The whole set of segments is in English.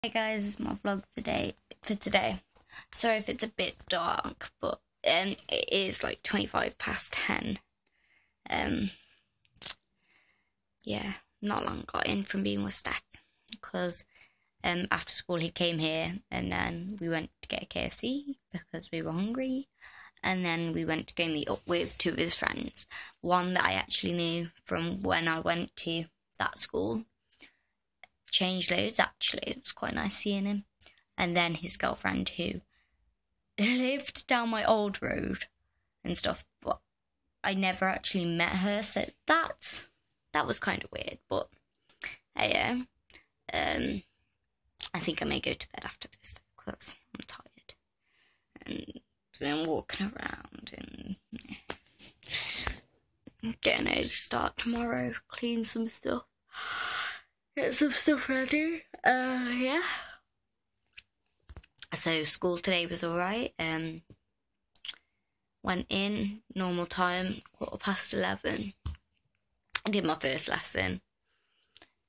Hey guys, it's my vlog for day for today. Sorry if it's a bit dark, but um, it is like twenty five past ten. Um, yeah, not long got in from being with Steph because um after school he came here and then we went to get a KFC because we were hungry, and then we went to go meet up with two of his friends. One that I actually knew from when I went to that school changed loads actually. It was quite nice seeing him. And then his girlfriend who lived down my old road and stuff, but I never actually met her, so that that was kind of weird. But hey, um, I think I may go to bed after this because I'm tired and then walking around and yeah. getting ready to start tomorrow. Clean some stuff get some stuff ready. Uh, yeah. So school today was alright. Um, went in normal time, quarter past eleven. I did my first lesson.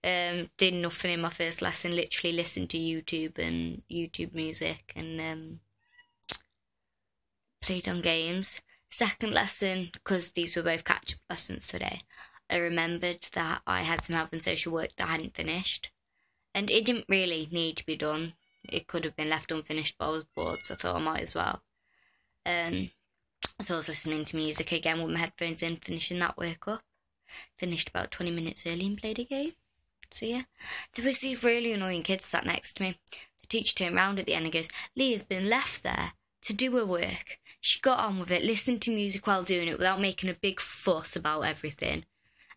Um, did nothing in my first lesson. Literally listened to YouTube and YouTube music and um, played on games. Second lesson, because these were both catch up lessons today. I remembered that I had some health and social work that I hadn't finished. And it didn't really need to be done. It could have been left unfinished, but I was bored, so I thought I might as well. Um, so I was listening to music again with my headphones in, finishing that work up. Finished about 20 minutes early and played a game. So yeah, there was these really annoying kids sat next to me. The teacher turned round at the end and goes, Leah's been left there to do her work. She got on with it, listened to music while doing it without making a big fuss about everything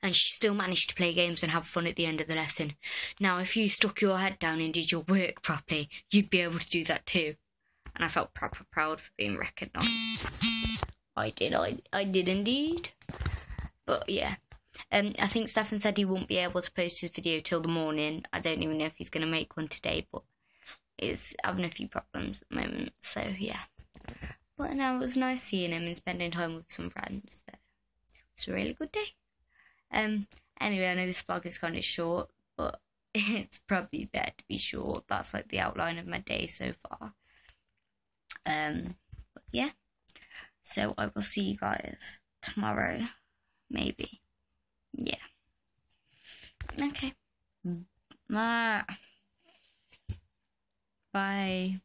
and she still managed to play games and have fun at the end of the lesson. Now, if you stuck your head down and did your work properly, you'd be able to do that too. And I felt proper proud for being recognised. I did, I, I did indeed. But yeah. Um, I think Stefan said he won't be able to post his video till the morning. I don't even know if he's going to make one today, but he's having a few problems at the moment. So yeah. But now it was nice seeing him and spending time with some friends. So was a really good day. Um, anyway, I know this vlog is kind of short, but it's probably better to be short. That's like the outline of my day so far. Um, but yeah. So I will see you guys tomorrow, maybe. Yeah. Okay. Bye. Bye.